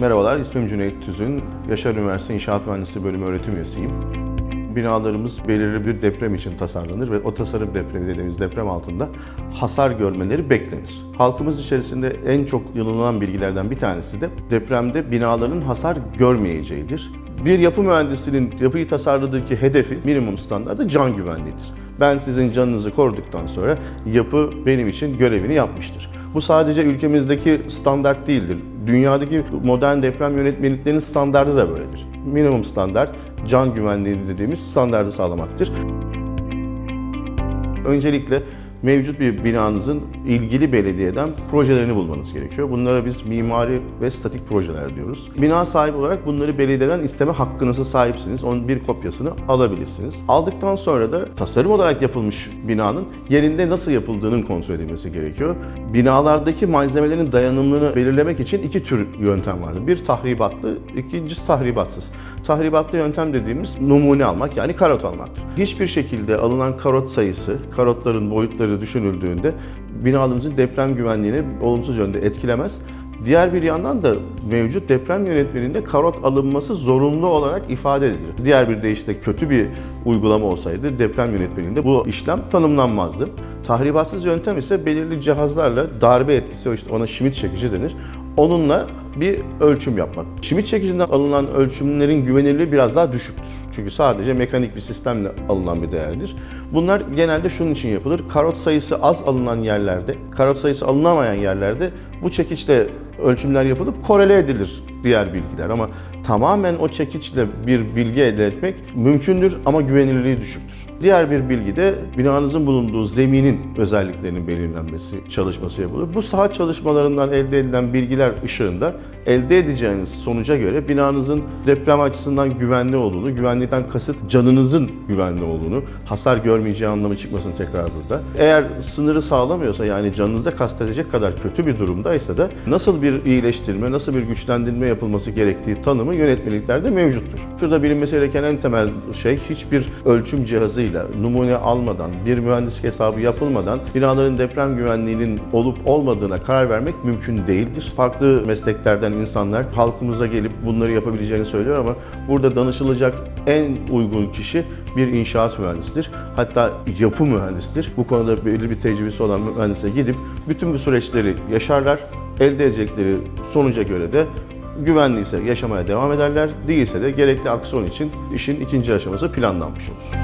Merhabalar, ismim Cüneyt Tüzün. Yaşar Üniversitesi İnşaat Mühendisliği Bölümü öğretim üyesiyim. Binalarımız belirli bir deprem için tasarlanır ve o tasarım depremi dediğimiz deprem altında hasar görmeleri beklenir. Halkımız içerisinde en çok yanılan bilgilerden bir tanesi de depremde binaların hasar görmeyeceğidir. Bir yapı mühendisinin yapıyı tasarladığı ki hedefi minimum standardı can güvenliğidir. Ben sizin canınızı koruduktan sonra yapı benim için görevini yapmıştır. Bu sadece ülkemizdeki standart değildir. Dünyadaki modern deprem yönetmeliklerinin standardı da böyledir. Minimum standart can güvenliği dediğimiz standardı sağlamaktır. Öncelikle mevcut bir binanızın ilgili belediyeden projelerini bulmanız gerekiyor. Bunlara biz mimari ve statik projeler diyoruz. Bina sahibi olarak bunları belediyeden isteme hakkınıza sahipsiniz. Onun bir kopyasını alabilirsiniz. Aldıktan sonra da tasarım olarak yapılmış binanın yerinde nasıl yapıldığının kontrol edilmesi gerekiyor. Binalardaki malzemelerin dayanımlılığını belirlemek için iki tür yöntem vardır. Bir tahribatlı, ikincisi tahribatsız. Tahribatlı yöntem dediğimiz numune almak yani karot almaktır. Hiçbir şekilde alınan karot sayısı, karotların boyutları düşünüldüğünde binalarınızın deprem güvenliğini olumsuz yönde etkilemez. Diğer bir yandan da mevcut deprem yönetmeliğinde karot alınması zorunlu olarak ifade edilir. Diğer bir deyişle kötü bir uygulama olsaydı deprem yönetmeliğinde bu işlem tanımlanmazdı. Tahribatsız yöntem ise belirli cihazlarla darbe etkisi, işte ona Schmidt çekici denir. Onunla bir ölçüm yapmak. Schmidt çekicinden alınan ölçümlerin güvenilirliği biraz daha düşüktür. Çünkü sadece mekanik bir sistemle alınan bir değerdir. Bunlar genelde şunun için yapılır. Karot sayısı az alınan yerlerde, karot sayısı alınamayan yerlerde bu çekiçle ölçümler yapılıp korele edilir diğer bilgiler. Ama tamamen o çekiçle bir bilgi elde etmek mümkündür ama güvenilirliği düşüktür. Diğer bir bilgi de binanızın bulunduğu zeminin özelliklerinin belirlenmesi çalışması yapılır. Bu saha çalışmalarından elde edilen bilgiler ışığında elde edeceğiniz sonuca göre binanızın deprem açısından güvenli olduğunu, güvenlikten kasıt canınızın güvenli olduğunu, hasar görmeyeceği anlamı çıkmasın tekrar burada. Eğer sınırı sağlamıyorsa yani canınıza kastedecek kadar kötü bir durumdaysa da nasıl bir iyileştirme, nasıl bir güçlendirme yapılması gerektiği tanımı yönetmeliklerde mevcuttur. Şurada bilinmesi gereken en temel şey hiçbir ölçüm cihazıyla numune almadan, bir mühendislik hesabı yapılmadan binaların deprem güvenliğinin olup olmadığına karar vermek mümkün değildir. Farklı mesleklerden insanlar halkımıza gelip bunları yapabileceğini söylüyor ama burada danışılacak en uygun kişi bir inşaat mühendisidir. Hatta yapı mühendisidir. Bu konuda belirli bir tecrübesi olan mühendise gidip bütün bu süreçleri yaşarlar. Elde edecekleri sonuca göre de güvenliyse yaşamaya devam ederler, değilse de gerekli aksiyon için işin ikinci aşaması planlanmış olur.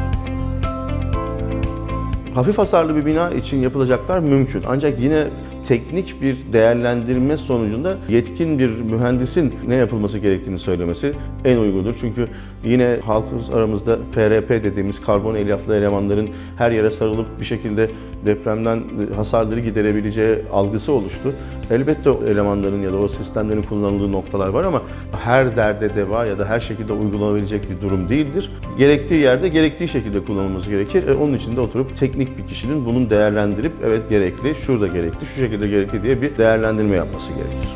Hafif hasarlı bir bina için yapılacaklar mümkün. Ancak yine teknik bir değerlendirme sonucunda yetkin bir mühendisin ne yapılması gerektiğini söylemesi en uygundur. Çünkü yine halkımız aramızda PRP dediğimiz karbon elyaflı elemanların her yere sarılıp bir şekilde depremden hasarları giderebileceği algısı oluştu. Elbette o elemanların ya da o sistemlerin kullanıldığı noktalar var ama her derde deva ya da her şekilde uygulanabilecek bir durum değildir. Gerektiği yerde gerektiği şekilde kullanılması gerekir. E, onun için de oturup teknik bir kişinin bunun değerlendirip evet gerekli, şurada gerekli, şu şekilde gerekli diye bir değerlendirme yapması gerekir.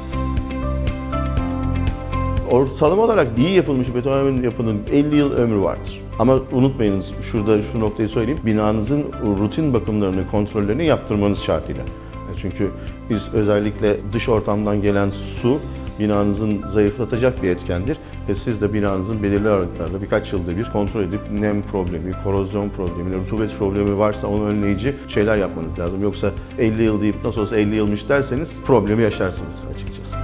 Ortalama olarak iyi yapılmış beton yapının 50 yıl ömrü vardır. Ama unutmayınız şurada şu noktayı söyleyeyim. Binanızın rutin bakımlarını, kontrollerini yaptırmanız şartıyla. Çünkü biz özellikle dış ortamdan gelen su binanızın zayıflatacak bir etkendir. Ve siz de binanızın belirli aralıklarla birkaç yılda bir kontrol edip nem problemi, korozyon problemi, rutubet problemi varsa onu önleyici şeyler yapmanız lazım. Yoksa 50 yıl deyip nasıl olsa 50 yılmış derseniz problemi yaşarsınız açıkçası.